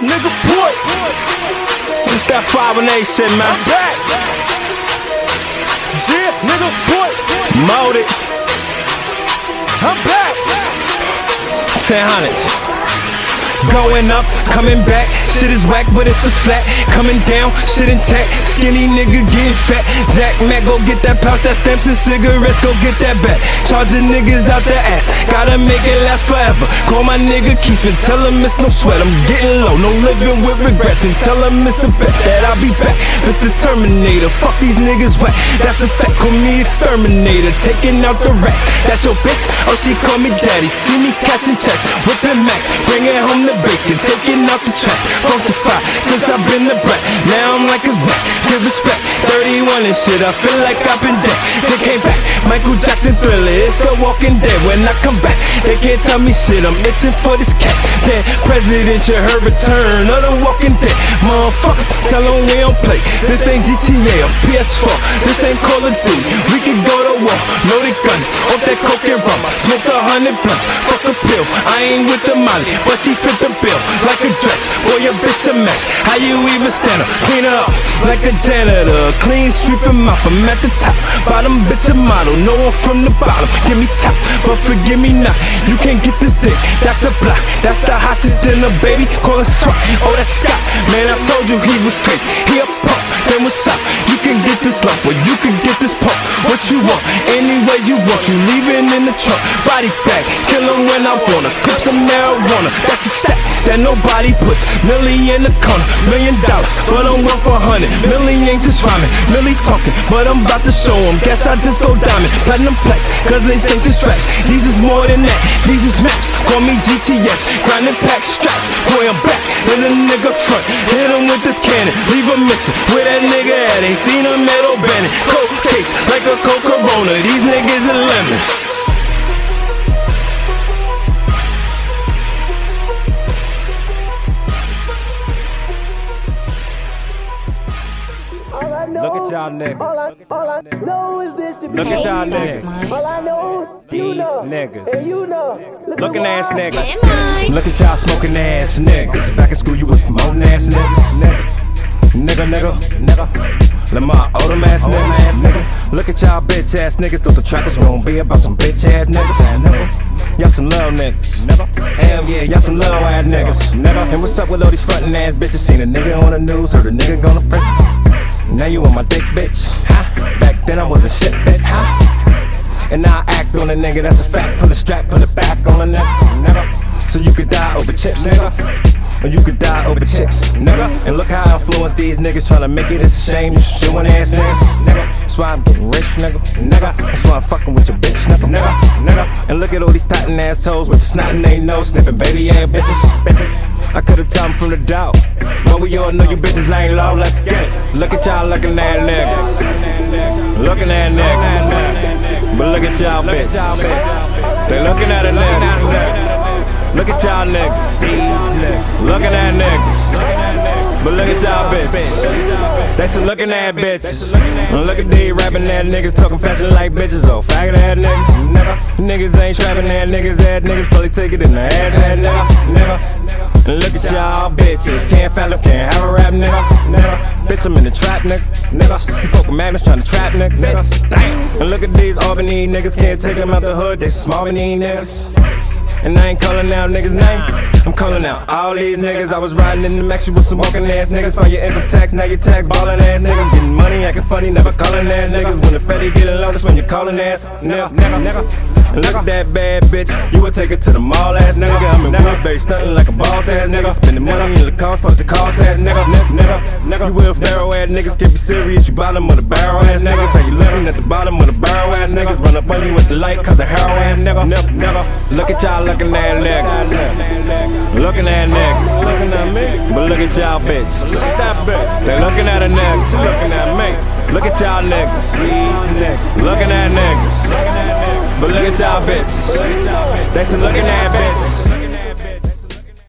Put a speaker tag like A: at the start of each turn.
A: nigga, boy. It's that 5 and 8 shit, man. I'm back. Yeah, nigga, boy. Molded. I'm back. 10 hundreds. Going up, coming back. Shit is whack, but it's a flat. Coming down, shit intact. Skinny nigga getting fat. Jack Mac, go get that pouch, that stamps and cigarettes, go get that back. Charging niggas out the ass. Gotta make it last forever. Call my nigga Keith and tell him it's no sweat. I'm getting low, no living with regrets. And tell him it's a bet that I'll be back. Mr. Terminator, fuck these niggas whack. That's a fact, call me exterminator. Taking out the rats. That's your bitch? Oh, she call me daddy. See me cashing checks, whipping max. Bringing home the bacon, taking out the trash funkified since I've been the brat. Now I'm like a vet, give respect. 31 and shit, I feel like I've been Michael Jackson thriller, it's the walking dead. When I come back, they can't tell me shit, I'm itching for this cash. Then President, you heard return of the walking dead. Motherfuckers, tell them we don't play. This ain't GTA or PS4, this ain't Call of Duty. We can go to war, loaded gun, off that coke and rum. Smoked a hundred blunts, fuck a pill. I ain't with the molly, but she fit the bill like a dress. Boy, your bitch a mess. How you even stand up? Clean her up like a janitor. Clean sweep and mop. I'm at the top. Bottom bitch a model. No one from the bottom. Give me top, but forgive me not. You can't get this dick. That's a block. That's the hostage dinner, baby. Call it swat. Oh, that's Scott. Man, I told you he was crazy. He a punk. Then what's up? You can get this love, or you can get this pump. What you want? Any way you want. You leaving in the trunk. Body bag. Kill him when I wanna. Clip some marijuana. That's a stack that nobody puts. Millie in the corner, million dollars, but I'm worth a hundred, million ain't just rhyming, Millie talking, but I'm about to show them. Guess I just go diamond, platinum flex, cause they ain't just tracks. These is more than that, these is maps. Call me GTS, grinding pack straps. Boy, I'm back, in a nigga front. Hit him with this cannon, leave him missing. Where that nigga at? Ain't seen a metal bandit. Cold case, like a Coca Corona. These niggas are lemons.
B: At y'all niggas.
C: All I, all I know is this to be
B: Look at y'all niggas.
C: All I know is you
B: These
C: know.
B: niggas.
C: And you know. Look
B: Looking
C: at
B: ass niggas. Look at y'all smoking ass niggas. Back in school, you was promoting ass niggas. Nigga, nigga, nigga, nigga. Lamar Odom ass niggas. Nigga. Look at y'all bitch ass niggas. Thought the track was gonna be about some bitch ass niggas. Nigga. Y'all some little niggas. Never. Hell yeah, y'all some little ass niggas. Never. And what's up with all these frontin' ass bitches? Seen a nigga on the news, heard a nigga gonna print. Now you on my dick, bitch. Huh? Back then I wasn't shit, bitch. Huh? And now I act on a nigga, that's a fact. Pull the strap, pull it back on a nigga. Nigga. So you could die over chips, nigga. Or you could die over chicks, nigga. And look how I influence these niggas trying to make it. It's a shame, you showing ass niggas, nigga. That's why I'm getting rich, nigga. Nigga. That's why I'm fucking with your bitch, nigga. Nigga. Nigga. And look at all these tightin' assholes with the snot in they nose, sniffing baby ass bitches, bitches. I could've 'em from the doubt. But we all know you bitches ain't low, let's get it. Look at y'all looking at niggas. Looking at niggas. But look at y'all bitches. They looking at a nigga. Look at y'all niggas. Looking at niggas. But look at y'all bitches. They some looking at bitches. Look at these rapping ass niggas talking fashion like bitches. Oh, faggot ass niggas. Never. Niggas ain't trapping ass niggas. Ass niggas probably take it in the ass niggas. Never. And look at y'all bitches. Can't fathom, can't have a rap nigga. Never. Bitch, I'm in the trap nigga. Nigga. Poking madness trying to trap niggas. Nigga. Damn. And look at these Albany niggas. Can't take them out the hood. They small niggas. And I ain't calling out niggas' name. I'm calling out all these niggas. I was riding in the Maxi with some walking ass niggas. Find your income tax, now your tax ballin' ass niggas. Getting money, acting funny, never calling ass niggas. When the Fetty get low, that's when you calling ass. Never, never, never. Look at that bad bitch. You would take her to the mall ass nigga. I'm in Woodbury, stunting like a boss ass nigga. Spending money in the cars, fuck the cost ass nigga. Never, never. You will pharaoh ass niggas, can't be serious. You bottom of the barrel ass niggas. How you living at the bottom of the barrel ass niggas. Run up on you with the light, cause of hero ass nigga. Never, never. Look at y'all looking at niggas. Looking at niggas. Looking at me. But look at y'all bitches. Look at that bitch. They looking at a nigga. Looking at me. Look at y'all niggas. Looking at niggas. But look at y'all bitches. They some looking at bitches.